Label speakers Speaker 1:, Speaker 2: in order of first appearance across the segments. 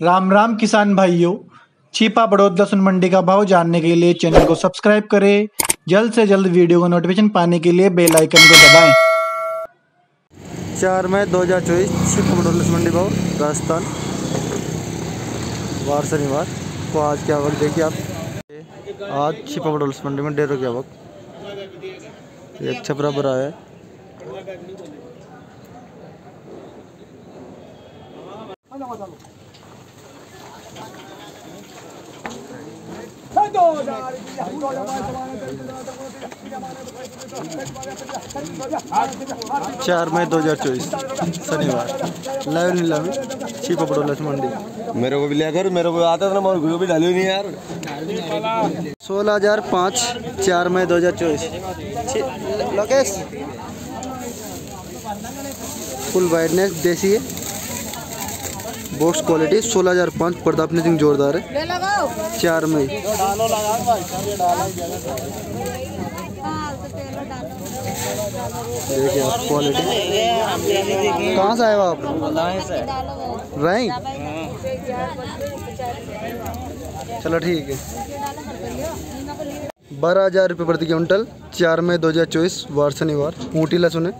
Speaker 1: राम राम किसान भाइयों छिपा बड़ौद लहसुन मंडी का भाव जानने के लिए चैनल को सब्सक्राइब करें। जल्द से जल्द वीडियो को नोटिफिकेशन पाने के लिए बेल आइकन को दबाएँ।
Speaker 2: चार मई दो हज़ार चौबीस छिपा बड़ौद लहसुन मंडी भाव, राजस्थान। वार शनिवार। को आज क्या वक्त देखिए आप? आज छिपा बड़ौद लहसुन मंडी में डेढ़ क्या वक्त एक छपरा भरा है। चार मई दो हज़ार चौबीस शनिवार। लाइव नीलामी छिपा बड़ौद लहसुन मंडी।
Speaker 3: मेरे को भी लिया कर मेरे को आता था ना मैं वीडियो भी डाली नहीं यार।
Speaker 2: सोलह हज़ार पाँच चार मई दो हज़ार चौबीस। लोकेश। फुल वाइटनेस देसी है। बॉक्स क्वालिटी सोलह हज़ार पाँच पर्दा सिंह जोरदार है। चार मई। देखिए आप क्वालिटी कहाँ से आए हो आप? रही चलो ठीक है। बारह हज़ार रुपये प्रति क्विंटल, चार मई दो हज़ार चौबीस, वार शनिवार। ऊँटी लहसुन है।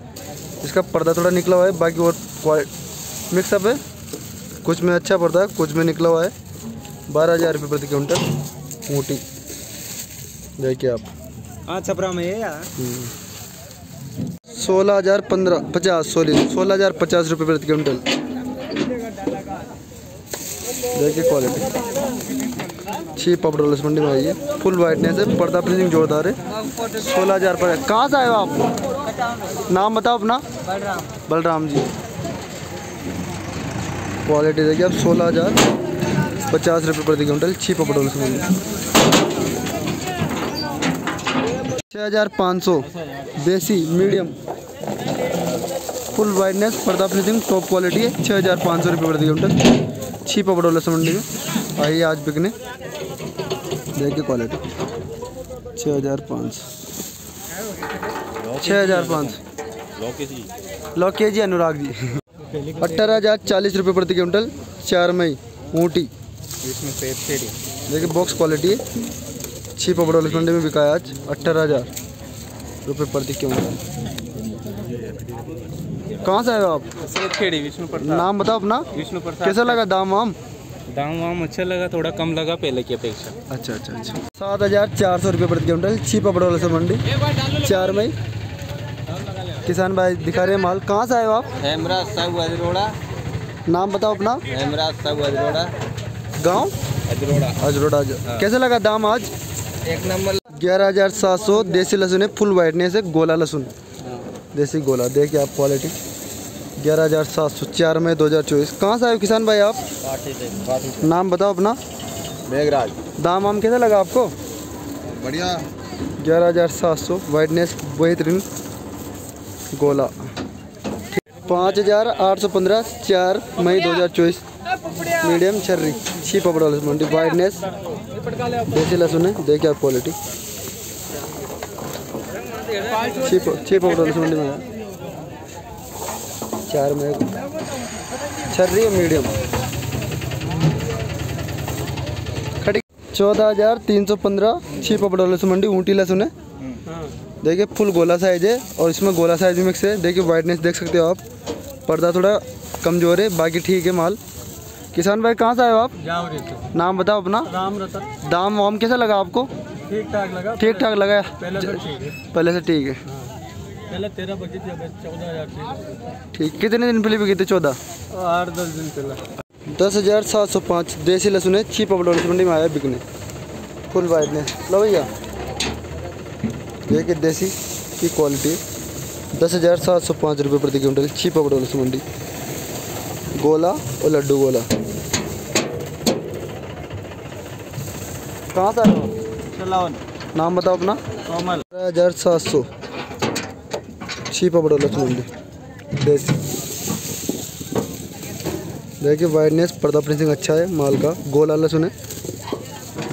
Speaker 2: इसका पर्दा थोड़ा निकला हुआ है, बाकी और मिक्सअप है। कुछ में अच्छा पड़ता है कुछ में निकला हुआ है। बारह हज़ार रुपये प्रति क्विंटल ऊँटी देखिए आप।
Speaker 3: हाँ छपरा में है यार
Speaker 2: सोलह हज़ार पंद्रह पचास सॉरी सोलह हज़ार पचास रुपये प्रति क्विंटल। देखिए क्वालिटी छीप पेट्रोल मंडी में आई है फुल वाइटनेस है पर्दा फिनिशिंग जोरदार है। सोलह हज़ार पर कहाँ से आए हो आप? नाम बताओ अपना। बलराम। बलराम जी। क्वालिटी देखिए आप सोलह हज़ार पचास रुपये प्रति क्विंटल छीप पेट्रोल मंडी छः हज़ार पाँच सौ देसी मीडियम। फुल वाइडनेस पर्दा फिनिशिंग टॉप क्वालिटी है छः हज़ार पाँच सौ रुपये प्रति क्विंटल। छी पकड़ो लहसुन मंडी में। आइए आज बिकने। देखिए क्वालिटी छः हज़ार पाँच छः हज़ार पाँच लो के जी अनुराग जी। अट्ठारह हज़ार चालीस रुपये प्रति क्विंटल चार मई ऊँटी। देखिए बॉक्स क्वालिटी है। छी पकड़ो लहसुन मंडी में बिका है आज अट्ठारह हज़ार रुपये प्रति क्विंटल। कहाँ से आए हो आप? नाम बताओ अपना।
Speaker 3: विष्णु
Speaker 2: कैसा लगा दाम वाम?
Speaker 3: दाम वाम अच्छा लगा थोड़ा कम लगा पहले की अपेक्षा।
Speaker 2: अच्छा अच्छा अच्छा। सात हज़ार चार सौ रुपये प्रति क्विंटल छीपा पड़ोला से मंडी चार मई। किसान भाई दिखा रहे हैं माल। कहाँ से आए हो आप?
Speaker 3: हेमराज साहू अजरोड़ा।
Speaker 2: नाम बताओ अपना।
Speaker 3: हेमराज साहू अजरोड़ा।
Speaker 2: गाँव?
Speaker 3: अजरोड़ा।
Speaker 2: अजरोड़ा कैसे लगा दाम आज?
Speaker 3: एक नंबर।
Speaker 2: ग्यारह हज़ार सात सौ देसी लहसुन है फुल वाइटनेस है गोला लहसुन। देसी गोला देखिए आप क्वालिटी ग्यारह हज़ार सात सौ चार मई दो हज़ार चौबीस। कहाँ से आए हो किसान भाई आप? नाम बताओ अपना।
Speaker 3: मेघराज।
Speaker 2: दाम वाम कैसा लगा आपको?
Speaker 3: बढ़िया।
Speaker 2: ग्यारह हज़ार सात सौ वाइटनेस बेहतरीन। गोला। पाँच हज़ार आठ सौ पंद्रह, चार मई दो हज़ार चौबीस। मीडियम छर्री छी पपड़ा लहसुन मंडी वाइटनेस देसी लहसुन है, देखिए आप क्वालिटी छी पपड़ा लहसुन मंडी में। चार मई। छर्री और मीडियम। खड़ी चौदह हज़ार तीन सौ पंद्रह छी पपड़ा लहसुन मंडी ऊँटी लहसुन है। देखिए फुल गोला साइज़ है और इसमें गोला साइज़ भी मिक्स है। देखिए वाइटनेस देख सकते हो आप। पर्दा थोड़ा कमज़ोर है बाकी ठीक है माल। किसान भाई कहाँ से आए हो आप? नाम बताओ अपना।
Speaker 4: राम रतन।
Speaker 2: दाम वाम कैसा लगा आपको?
Speaker 4: ठीक ठाक लगा।
Speaker 2: ठीक ठाक लगा।
Speaker 4: पहले तो ठीक है।
Speaker 2: पहले से ठीक है।
Speaker 4: पहले तेरह बजे थी चौदह हज़ार
Speaker 2: ठीक। कितने दिन पहले बिकी थे चौदह?
Speaker 4: आठ दस दिन पहले।
Speaker 2: दस हज़ार सात सौ पाँच। देसी लहसुन है छी पपड़ोल मंडी में आया बिकने। फुल वाइटनेस लो भैया। देखिए देसी की क्वालिटी दस हज़ार सात सौ पाँच रुपये प्रति क्विंटल छी पपड़ोल मंडी। गोला और लड्डू गोला। कहाँ से हो?
Speaker 4: चलावन।
Speaker 2: नाम बताओ अपना।
Speaker 4: कोमल।
Speaker 2: बारह हज़ार सात सौ। छी पपड़ो लहसुन मंडी। देसी। देखिए वाइटनेस पर्दा प्रिंसिंग अच्छा है माल का। गोला लहसुन है।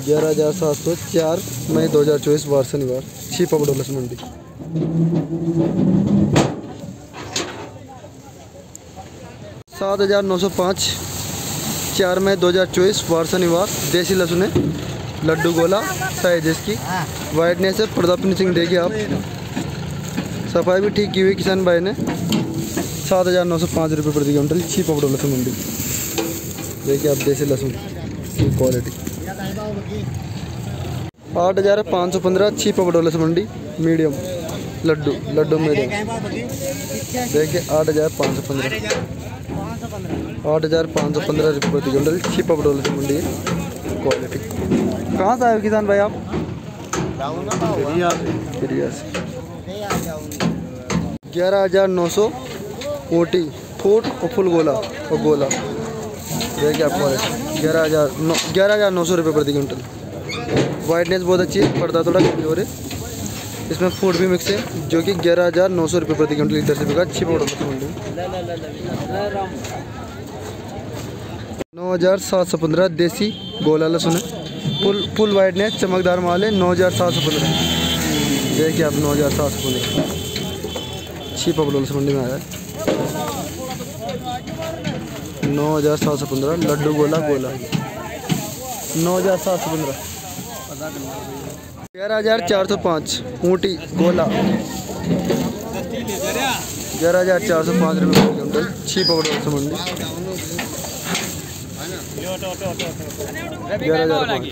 Speaker 2: ग्यारह हज़ार सात सौ चार मई दो हज़ार चौबीस वार शनिवार छी पपड़ो लहसुन मंडी सात हज़ार नौ सौ पाँच, चार मई दो हज़ार चौबीस वारसा शनिवार, देसी लहसुन है, लड्डू गोला साइज़ इसकी वाइटनेस है पर्दा फिनिशिंग देखिए आप। सफ़ाई भी ठीक की हुई किसान भाई ने। सात हज़ार नौ सौ पाँच रुपये प्रति क्विंटल छी पकड़ो लहसुन मंडी देखिए आप देसी लहसुन की क्वालिटी आठ हज़ार पाँच सौ पंद्रह छी पकड़ो लहसुन मंडी मीडियम लड्डू लड्डू मीडियम देखिए आठ हज़ार पाँच सौ पंद्रह। आठ हज़ार पाँच सौ पंद्रह रुपये प्रति क्विंटल छी पकड़ो लहसुन मंडी क्वालिटी कहाँ से आए किसान भाई आप? ग्यारह हज़ार नौ सौ ओटी फूट और फुल गोला, और गोला। देखिए आप ग्यारह हज़ार नौ, ग्यारह हज़ार नौ सौ रुपये प्रति क्विंटल। वाइटनेस बहुत अच्छी है, पर्दा थोड़ा कमज़ोर है इसमें फ़ूड भी मिक्स है, जो कि ग्यारह हज़ार नौ सौ रुपये प्रति क्विंटल इधर से बिका, अच्छी प्रोडक्ट नौ हज़ार सात सौ पंद्रह देसी, गोला लहसुन है फुल फुल वाइटनेस चमकदार माल है, नौ हज़ार सात सौ पंद्रह। देखिए आप नौ हज़ार सात सौ पंद्रह। छी पकड़ो से मंडी में आया है। नौ हज़ार सात सौ पंद्रह, लड्डू गोला गोला। नौ हज़ार सात सौ पंद्रह। ग्यारह हज़ार चार सौ पाँच, ऊँटी, गोला। ग्यारह हज़ार चार सौ पाँच रुपये क्विंटल छी पकड़ो से मंडी। ग्यारह हज़ार पाँच।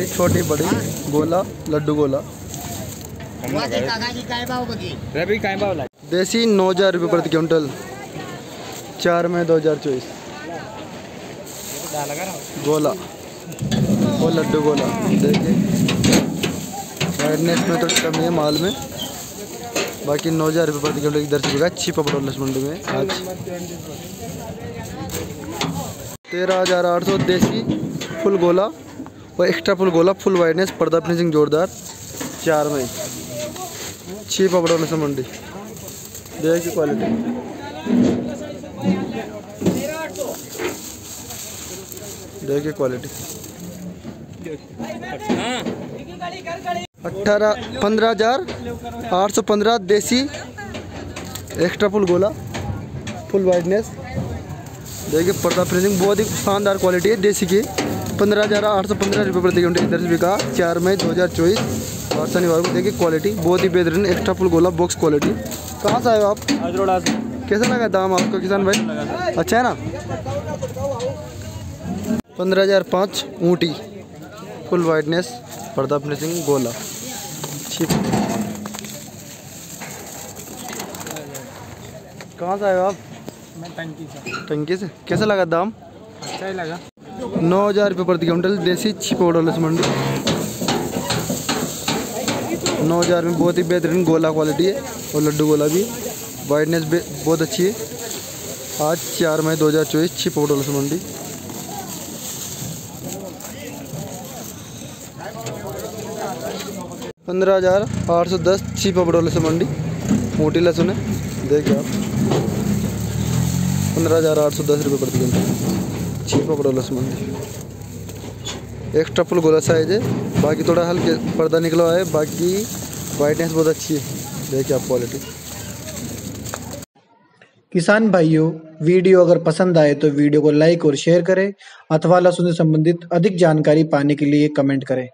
Speaker 2: एक छोटी, बड़ी, गोला, लड्डू गोला। देसी नौ हज़ार रुपये प्रति क्विंटल। चार मई दो हज़ार चौबीस। गोला। वो लड्डू गोला देखिए। वाइटनेस में थोड़ी कमी है माल में। बाकी नौ हज़ार रुपये प्रति क्विंटल इधर से बिका, अच्छी पकड़ो लस मंडी में, आज। तेरह हज़ार आठ सौ देसी फुल गोला और एक्स्ट्रा फुल गोला, फुल वाइटनेस पर्दा फिनिशिंग जोरदार, चार मई छी पकड़ो लस मंडी। देखिए क्वालिटी देखिए क्वालिटी अट्ठारह पंद्रह हज़ार आठ सौ पंद्रह देसी एक्स्ट्रा फुल गोला फुल वाइटनेस देखिए पर्दा फिनिशिंग बहुत ही शानदार क्वालिटी है देसी की। पंद्रह हज़ार आठ सौ पंद्रह रुपये प्रति घंटे इधर से बिका। चार मई दो हज़ार चौबीस। और शनिवार को देखिए क्वालिटी बहुत ही बेहतरीन एक्स्ट्रा फुल गोला बॉक्स क्वालिटी कहाँ से आए हो आप? कैसा लगा दाम आपको किसान भाई? अच्छा है ना? पंद्रह हज़ार पाँच ऊँटी। फुल वाइटनेस पर्दा फिनिशिंग गोला। ठीक। कहाँ से आए हो आप?
Speaker 4: मैं टंकी से।
Speaker 2: टंकी से? कैसा लगा दाम?
Speaker 4: अच्छा ही लगा।
Speaker 2: नौ हज़ार रुपये प्रति क्विंटल देसी छिपो डॉलर से मंडी। नौ हज़ार में बहुत ही बेहतरीन गोला क्वालिटी है और लड्डू गोला भी। वाइटनेस भी बहुत अच्छी है। आज चार मई दो हज़ार चौबीस छिपो डॉलर से मंडी। पंद्रह हज़ार आठ सौ दस छिप डॉलर से मंडी। मोटी लहसुन है, देखिए आप। पंद्रह हज़ार आठ सौ दस रुपये प्रति क्विंटल। छिप डॉलर से मंडी। एक्स्ट्रा फुल गोला साइज़ है। बाकी थोड़ा हल्के पर्दा निकला है, बाकी वाइटनेस बहुत अच्छी है। देखिए आप क्वालिटी
Speaker 1: किसान भाइयों, वीडियो अगर पसंद आए तो वीडियो को लाइक और शेयर करें, अथवा लहसुन से संबंधित अधिक जानकारी पाने के लिए कमेंट करें।